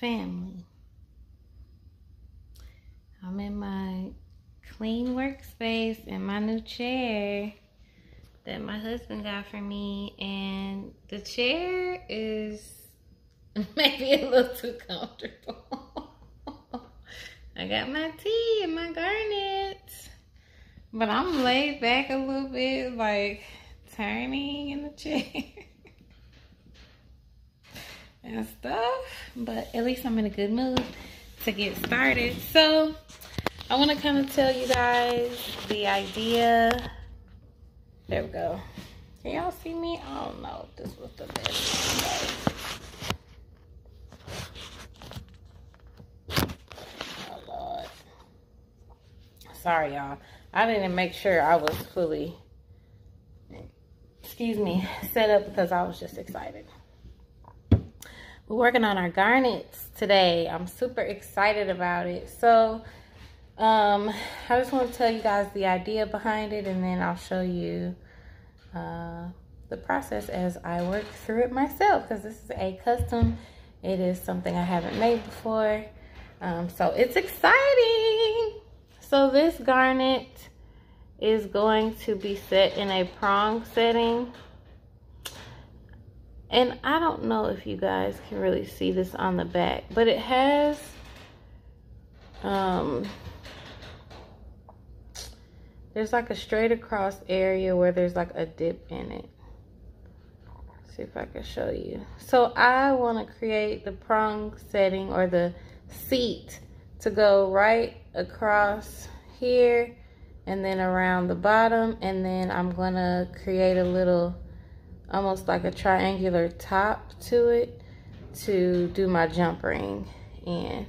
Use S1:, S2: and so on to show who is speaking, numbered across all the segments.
S1: family. I'm in my clean workspace in my new chair that my husband got for me and the chair is maybe a little too comfortable. I got my tea and my garnets. But I'm laid back a little bit, like turning in the chair and stuff. But at least I'm in a good mood to get started. So I want to kind of tell you guys the idea. There we go. Can y'all see me? I don't know if this was the best. Oh. Sorry, y'all. I didn't make sure I was fully, excuse me, set up because I was just excited. We're working on our garnets today. I'm super excited about it. So, um, I just want to tell you guys the idea behind it and then I'll show you uh, the process as I work through it myself because this is a custom. It is something I haven't made before. Um, so it's exciting. So this garnet is going to be set in a prong setting. And I don't know if you guys can really see this on the back, but it has um there's like a straight across area where there's like a dip in it. Let's see if I can show you. So I want to create the prong setting or the seat to go right across here and then around the bottom and then I'm going to create a little almost like a triangular top to it to do my jump ring. And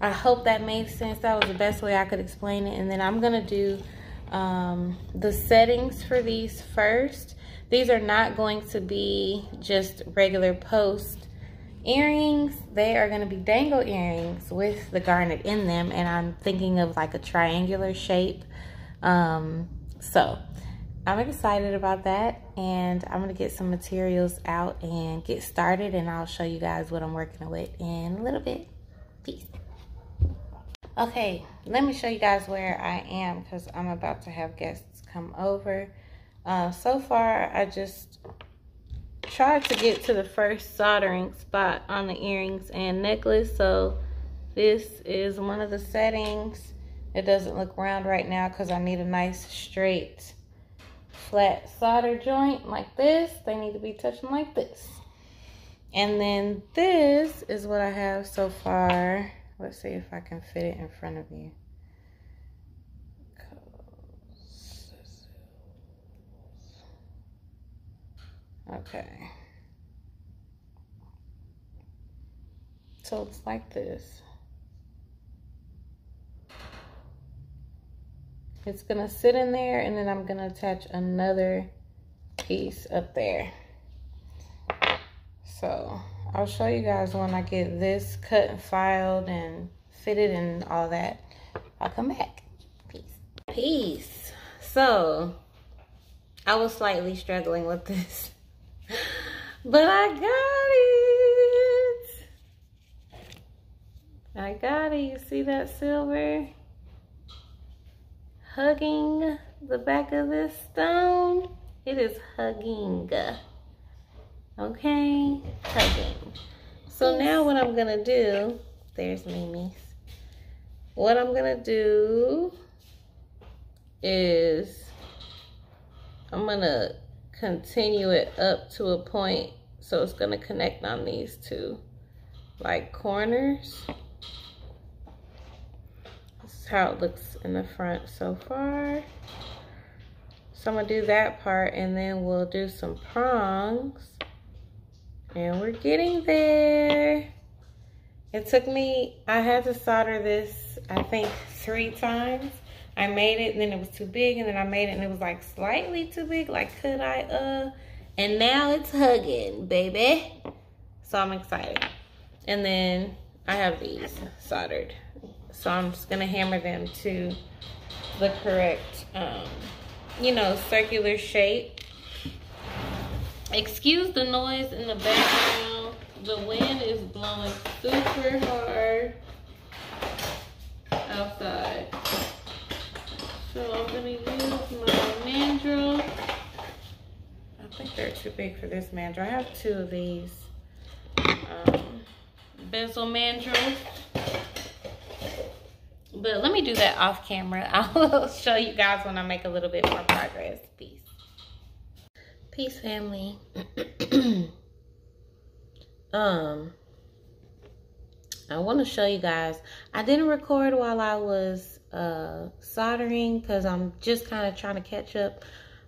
S1: I hope that made sense. That was the best way I could explain it. And then I'm gonna do um, the settings for these first. These are not going to be just regular post earrings. They are going to be dangle earrings with the garnet in them. And I'm thinking of like a triangular shape. Um, so I'm excited about that and I'm gonna get some materials out and get started and I'll show you guys what I'm working with in a little bit. Peace. Okay, let me show you guys where I am because I'm about to have guests come over. Uh, so far, I just tried to get to the first soldering spot on the earrings and necklace. So this is one of the settings. It doesn't look round right now because I need a nice straight flat solder joint like this. They need to be touching like this. And then this is what I have so far. Let's see if I can fit it in front of you. Okay. So it's like this. It's gonna sit in there and then I'm gonna attach another piece up there. So I'll show you guys when I get this cut and filed and fitted and all that. I'll come back. Peace. Peace. So I was slightly struggling with this, but I got it. I got it. You see that silver? Hugging the back of this stone. It is hugging. Okay, hugging. So now what I'm gonna do, there's Mimi's. What I'm gonna do is I'm gonna continue it up to a point so it's gonna connect on these two like corners how it looks in the front so far. So I'm gonna do that part and then we'll do some prongs. And we're getting there. It took me, I had to solder this, I think three times. I made it and then it was too big and then I made it and it was like slightly too big. Like could I, uh, and now it's hugging, baby. So I'm excited. And then I have these soldered. So I'm just gonna hammer them to the correct, um, you know, circular shape. Excuse the noise in the background. the wind is blowing super hard outside. So I'm gonna use my mandrel. I think they're too big for this mandrel. I have two of these um, bezel mandrels. But let me do that off camera. I'll show you guys when I make a little bit more progress. Peace. Peace, family. um, I want to show you guys. I didn't record while I was uh, soldering because I'm just kind of trying to catch up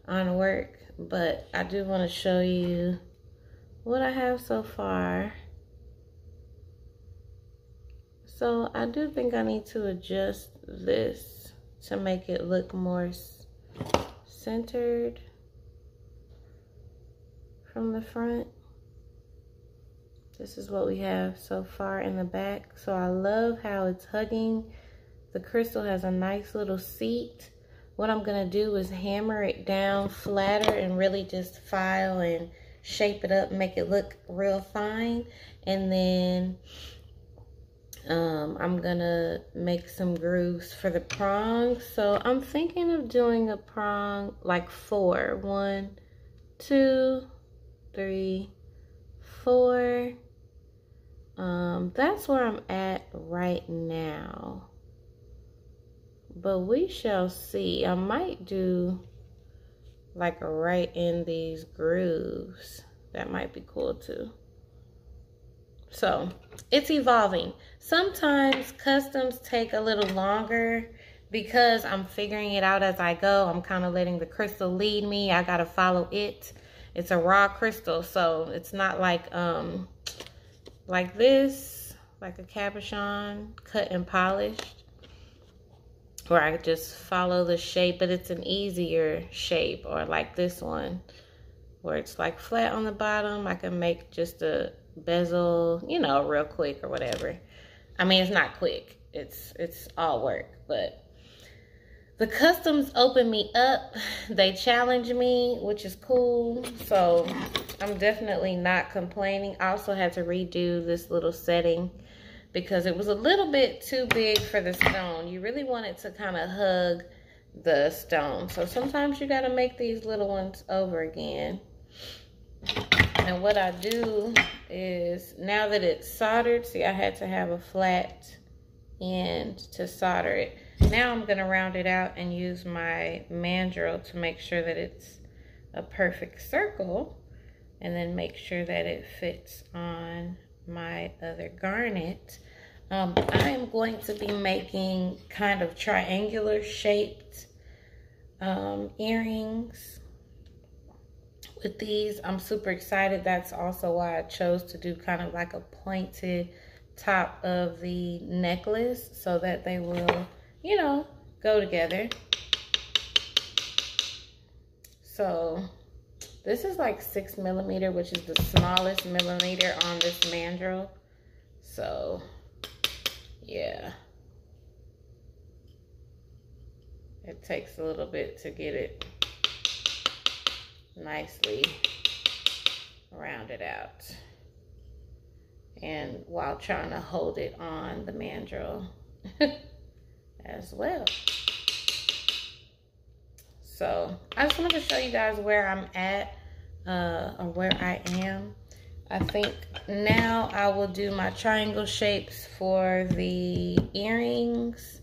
S1: on work. But I do want to show you what I have so far. So I do think I need to adjust this to make it look more centered from the front. This is what we have so far in the back. So I love how it's hugging. The crystal has a nice little seat. What I'm gonna do is hammer it down flatter and really just file and shape it up, make it look real fine. And then um, I'm gonna make some grooves for the prongs. So I'm thinking of doing a prong like four. One, two, three, four. Um, that's where I'm at right now. But we shall see. I might do like right in these grooves. That might be cool too. So it's evolving. Sometimes customs take a little longer because I'm figuring it out as I go. I'm kind of letting the crystal lead me. I got to follow it. It's a raw crystal, so it's not like um like this, like a cabochon, cut and polished, where I just follow the shape, but it's an easier shape, or like this one, where it's like flat on the bottom. I can make just a bezel, you know, real quick or whatever. I mean, it's not quick. It's it's all work, but the customs open me up. They challenge me, which is cool. So I'm definitely not complaining. I also had to redo this little setting because it was a little bit too big for the stone. You really want it to kind of hug the stone. So sometimes you got to make these little ones over again. And what I do is, now that it's soldered, see I had to have a flat end to solder it. Now I'm going to round it out and use my mandrel to make sure that it's a perfect circle and then make sure that it fits on my other garnet. Um, I am going to be making kind of triangular shaped um, earrings with these. I'm super excited. That's also why I chose to do kind of like a pointed top of the necklace so that they will you know, go together. So this is like six millimeter, which is the smallest millimeter on this mandrel. So yeah. It takes a little bit to get it nicely rounded out. And while trying to hold it on the mandrel. as well. So I just wanted to show you guys where I'm at uh, or where I am. I think now I will do my triangle shapes for the earrings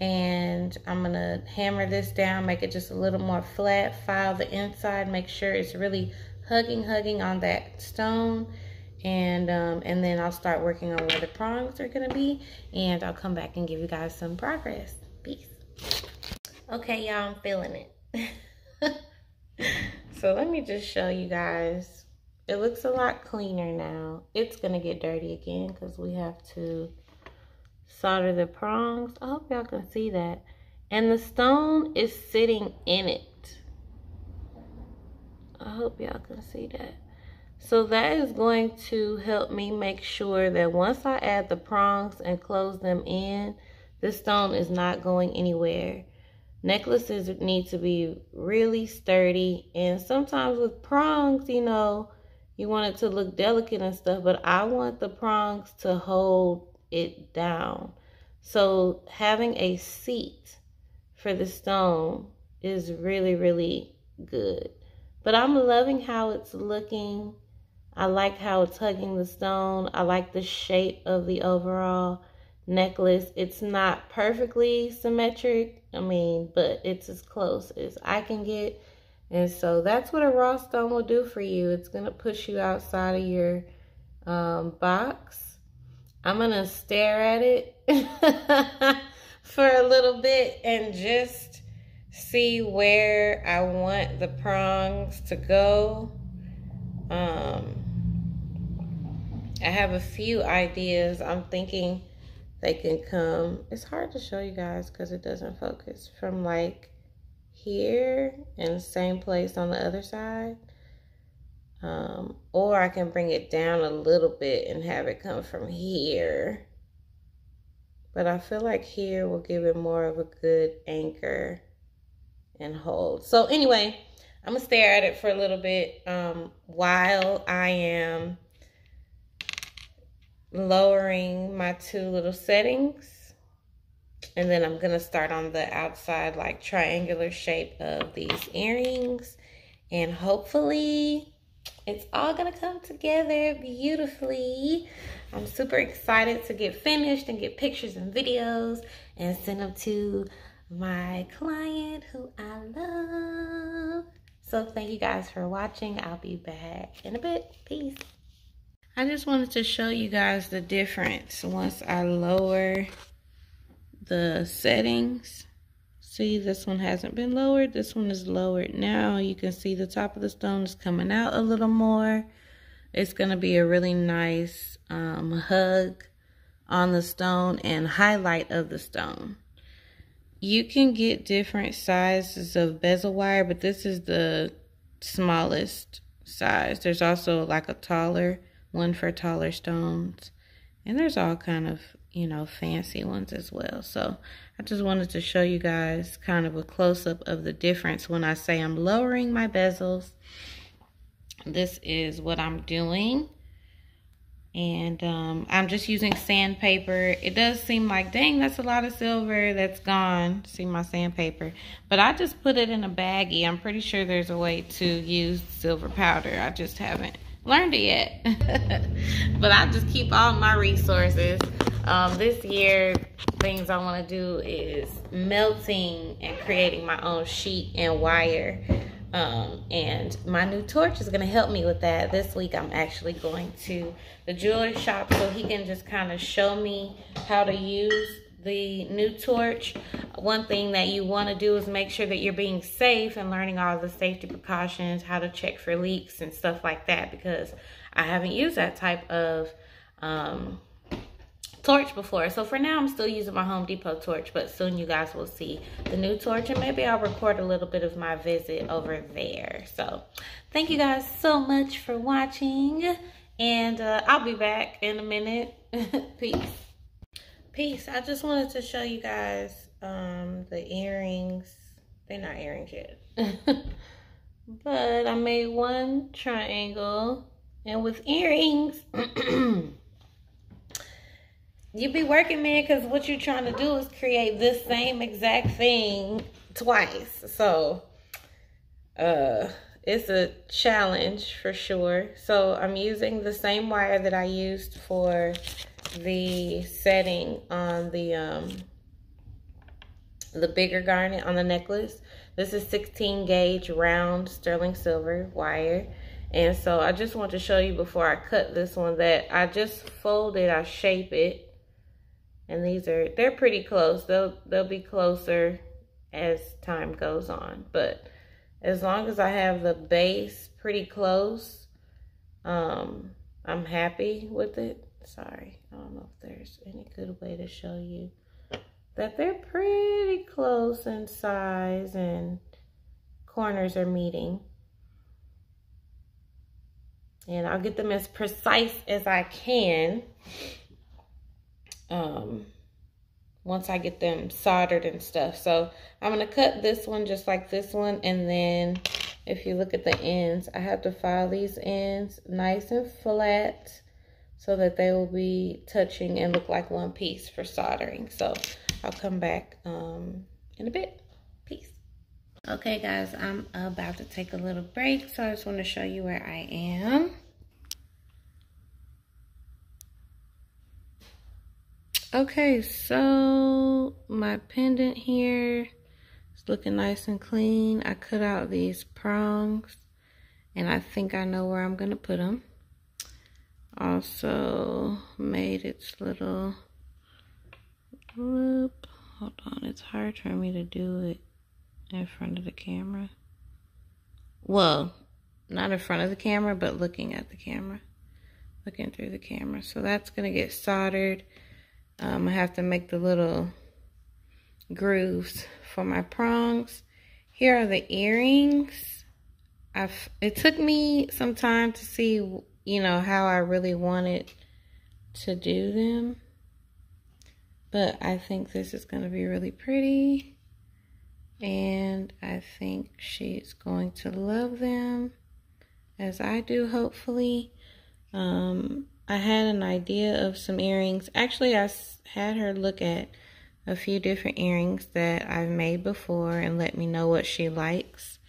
S1: and I'm gonna hammer this down, make it just a little more flat, file the inside, make sure it's really hugging, hugging on that stone and um, and then I'll start working on where the prongs are gonna be and I'll come back and give you guys some progress. Peace. Okay, y'all, I'm feeling it. so let me just show you guys. It looks a lot cleaner now. It's gonna get dirty again because we have to solder the prongs. I hope y'all can see that. And the stone is sitting in it. I hope y'all can see that. So that is going to help me make sure that once I add the prongs and close them in, this stone is not going anywhere. Necklaces need to be really sturdy. And sometimes with prongs, you know, you want it to look delicate and stuff, but I want the prongs to hold it down. So having a seat for the stone is really, really good. But I'm loving how it's looking. I like how it's hugging the stone. I like the shape of the overall necklace. It's not perfectly symmetric, I mean, but it's as close as I can get. And so that's what a raw stone will do for you. It's going to push you outside of your um, box. I'm going to stare at it for a little bit and just see where I want the prongs to go. Um, I have a few ideas. I'm thinking they can come. It's hard to show you guys because it doesn't focus from like here and same place on the other side. Um, or I can bring it down a little bit and have it come from here. But I feel like here will give it more of a good anchor and hold. So anyway, I'm gonna stare at it for a little bit um, while I am lowering my two little settings. And then I'm going to start on the outside like triangular shape of these earrings. And hopefully it's all to come together beautifully. I'm super excited to get finished and get pictures and videos and send them to my client who I love. So thank you guys for watching. I'll be back in a bit. Peace. I just wanted to show you guys the difference once I lower the settings. See, this one hasn't been lowered. This one is lowered now. You can see the top of the stone is coming out a little more. It's going to be a really nice um, hug on the stone and highlight of the stone. You can get different sizes of bezel wire, but this is the smallest size. There's also like a taller one for taller stones. And there's all kind of, you know, fancy ones as well. So I just wanted to show you guys kind of a close-up of the difference when I say I'm lowering my bezels. This is what I'm doing. And um, I'm just using sandpaper. It does seem like, dang, that's a lot of silver that's gone. See my sandpaper. But I just put it in a baggie. I'm pretty sure there's a way to use silver powder. I just haven't learned it yet. but I just keep all my resources. Um, this year, things I want to do is melting and creating my own sheet and wire. Um, and my new torch is going to help me with that. This week, I'm actually going to the jewelry shop so he can just kind of show me how to use the new torch, one thing that you want to do is make sure that you're being safe and learning all the safety precautions, how to check for leaks and stuff like that because I haven't used that type of um, torch before. So for now, I'm still using my Home Depot torch, but soon you guys will see the new torch and maybe I'll record a little bit of my visit over there. So thank you guys so much for watching and uh, I'll be back in a minute. Peace. Peace. I just wanted to show you guys um, the earrings. They're not earrings yet. but I made one triangle. And with earrings, you be working, man, because what you're trying to do is create this same exact thing twice. So, uh, it's a challenge for sure. So I'm using the same wire that I used for the setting on the um, the bigger garnet on the necklace. This is 16 gauge round sterling silver wire. And so I just want to show you before I cut this one that I just fold it, I shape it. And these are, they're pretty close. They'll, they'll be closer as time goes on. But as long as I have the base pretty close, um, I'm happy with it sorry. I don't know if there's any good way to show you that they're pretty close in size and corners are meeting. And I'll get them as precise as I can um, once I get them soldered and stuff. So I'm going to cut this one just like this one and then if you look at the ends, I have to file these ends nice and flat so that they will be touching and look like one piece for soldering. So I'll come back um, in a bit. Peace. Okay, guys, I'm about to take a little break, so I just want to show you where I am. Okay, so my pendant here is looking nice and clean. I cut out these prongs, and I think I know where I'm going to put them. Also made its little loop. Hold on, it's hard for me to do it in front of the camera. Well, not in front of the camera, but looking at the camera. Looking through the camera. So that's going to get soldered. Um, I have to make the little grooves for my prongs. Here are the earrings. I've, it took me some time to see, you know, how I really wanted to do them. But I think this is going to be really pretty. And I think she's going to love them as I do hopefully. Um, I had an idea of some earrings. Actually I had her look at a few different earrings that I've made before and let me know what she likes.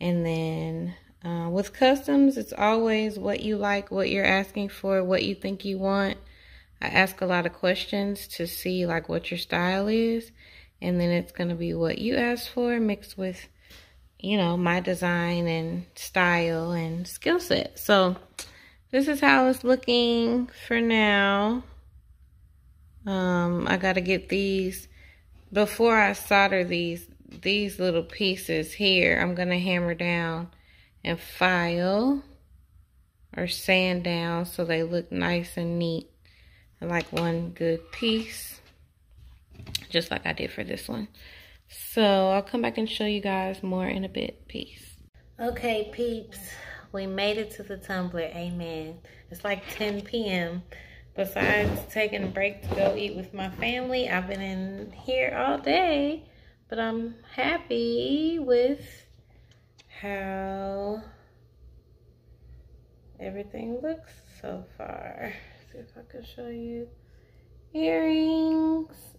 S1: And then uh, with customs it's always what you like what you're asking for what you think you want. I ask a lot of questions to see like what your style is and then it's going to be what you ask for mixed with you know my design and style and skill set. So this is how it's looking for now. Um i got to get these before i solder these these little pieces here i'm going to hammer down and file or sand down so they look nice and neat like one good piece just like I did for this one. So I'll come back and show you guys more in a bit. Peace. Okay, peeps. We made it to the tumbler. Amen. It's like 10 p.m. Besides taking a break to go eat with my family, I've been in here all day. But I'm happy with how everything looks so far. See if I can show you earrings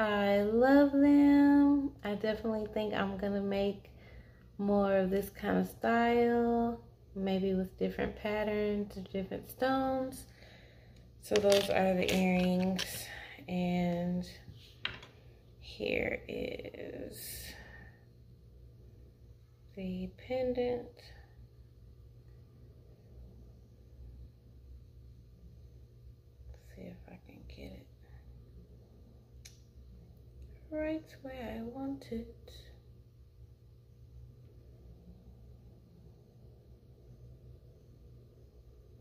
S1: I love them. I definitely think I'm going to make more of this kind of style, maybe with different patterns or different stones. So those are the earrings. And here is the pendant. See if I can get it right where I want it.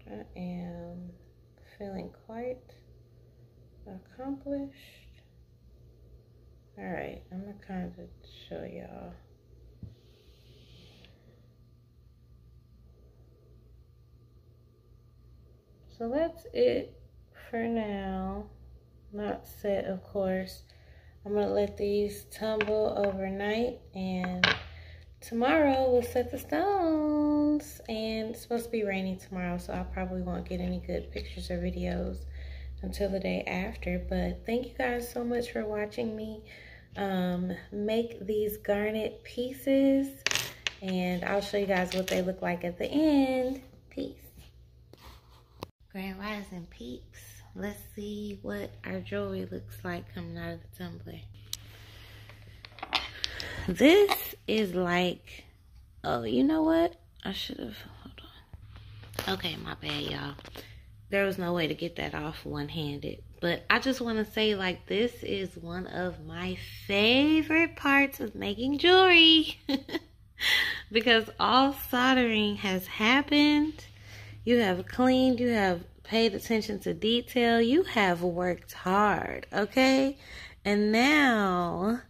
S1: I am feeling quite accomplished. All right, I'm gonna kind of show y'all. So that's it for now. Not set, of course. I'm going to let these tumble overnight and tomorrow we'll set the stones. And it's supposed to be rainy tomorrow, so I probably won't get any good pictures or videos until the day after. But thank you guys so much for watching me um, make these garnet pieces. And I'll show you guys what they look like at the end. Peace. Grand Rising peeps let's see what our jewelry looks like coming out of the tumbler. This is like, oh, you know what? I should have, hold on. Okay, my bad, y'all. There was no way to get that off one-handed. But I just want to say, like, this is one of my favorite parts of making jewelry. because all soldering has happened. You have cleaned, you have paid attention to detail. You have worked hard, okay? And now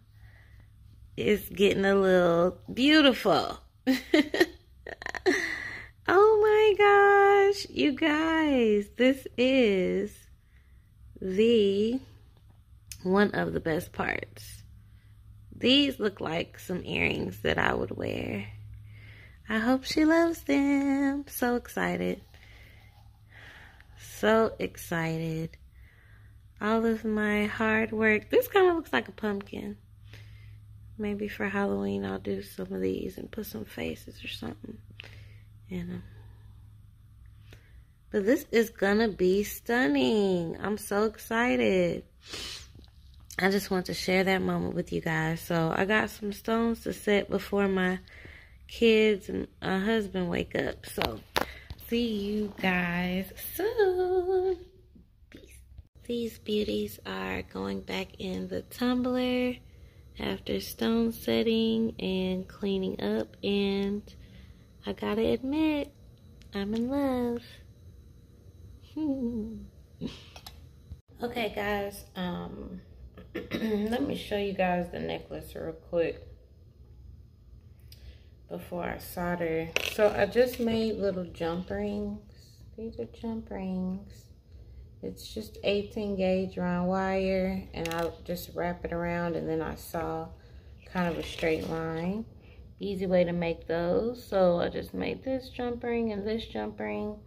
S1: it's getting a little beautiful. oh my gosh, you guys, this is the one of the best parts. These look like some earrings that I would wear. I hope she loves them. So excited. So excited. All of my hard work. This kind of looks like a pumpkin. Maybe for Halloween I'll do some of these and put some faces or something in them. But this is gonna be stunning. I'm so excited. I just want to share that moment with you guys. So I got some stones to set before my kids and my husband wake up. So see you guys soon. Peace. These beauties are going back in the tumbler after stone setting and cleaning up. And I gotta admit, I'm in love. okay, guys. Um, let me show you guys the necklace real quick before I solder. So I just made little jump rings. These are jump rings. It's just 18 gauge round wire and I just wrap it around and then I saw kind of a straight line. Easy way to make those. So I just made this jump ring and this jump ring.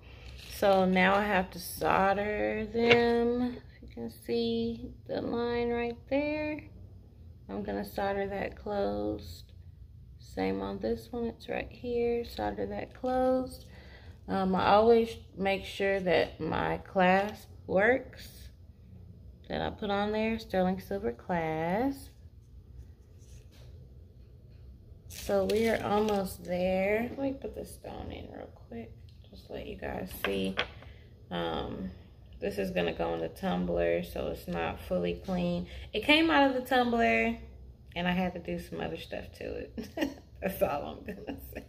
S1: So now I have to solder them. You can see the line right there. I'm gonna solder that closed. Same on this one, it's right here. Solder that closed. Um, I always make sure that my clasp works that I put on there, sterling silver clasp. So we are almost there. Let me put the stone in real quick just let you guys see. Um, this is gonna go in the tumbler, so it's not fully clean. It came out of the tumbler, and I had to do some other stuff to it. That's all I'm gonna say.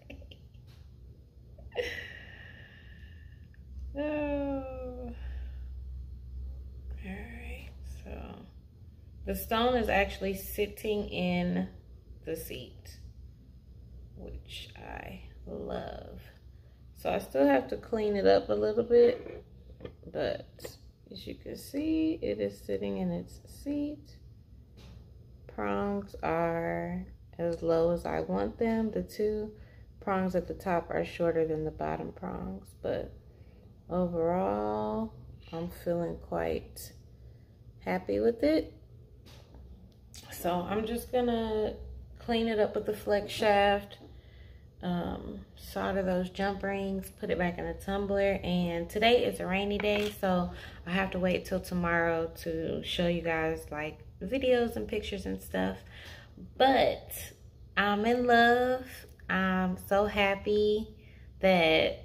S1: oh. All right, so the stone is actually sitting in the seat, which I love. So I still have to clean it up a little bit, but as you can see, it is sitting in its seat. Prongs are as low as I want them. The two prongs at the top are shorter than the bottom prongs, but overall, I'm feeling quite happy with it. So I'm just gonna clean it up with the flex shaft um, solder those jump rings, put it back in the tumbler. And today is a rainy day, so I have to wait till tomorrow to show you guys like videos and pictures and stuff. But I'm in love. I'm so happy that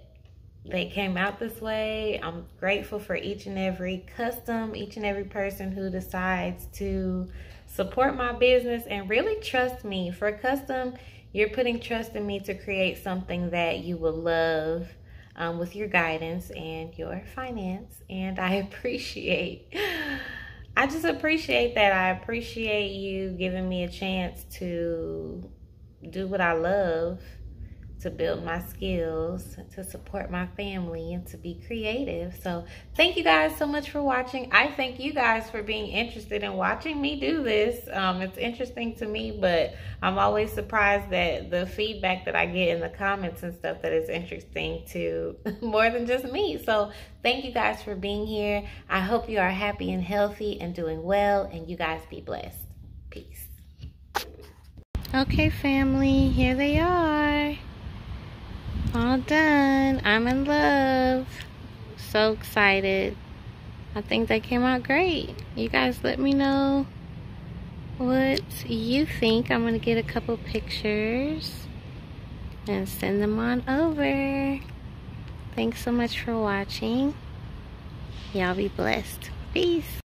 S1: they came out this way. I'm grateful for each and every custom, each and every person who decides to support my business and really trust me for a custom you're putting trust in me to create something that you will love um, with your guidance and your finance. And I appreciate, I just appreciate that. I appreciate you giving me a chance to do what I love to build my skills, to support my family, and to be creative. So thank you guys so much for watching. I thank you guys for being interested in watching me do this. Um, it's interesting to me, but I'm always surprised that the feedback that I get in the comments and stuff that is interesting to more than just me. So thank you guys for being here. I hope you are happy and healthy and doing well, and you guys be blessed. Peace. Okay, family, here they are all done. I'm in love. So excited. I think they came out great. You guys let me know what you think. I'm going to get a couple pictures and send them on over. Thanks so much for watching. Y'all be blessed. Peace.